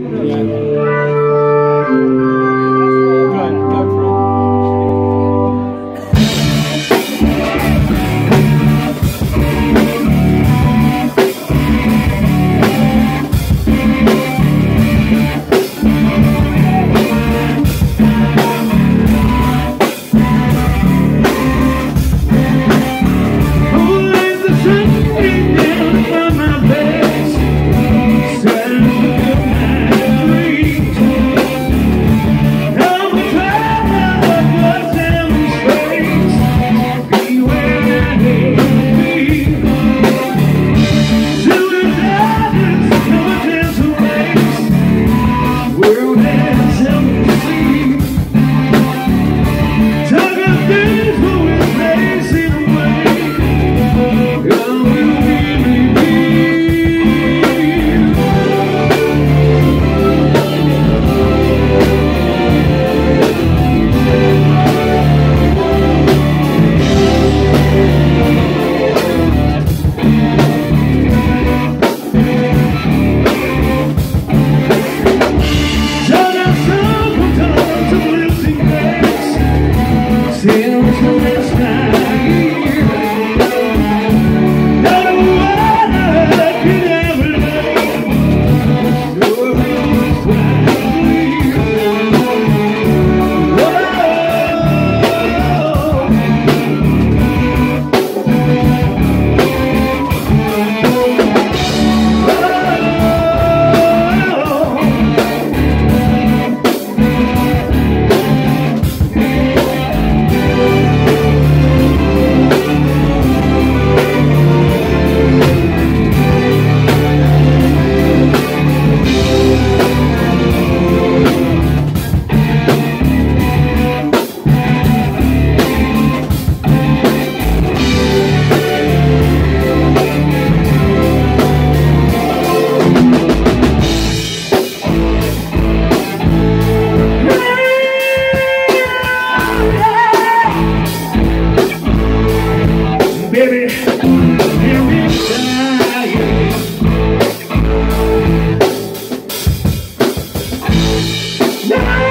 Yeah. Yeah!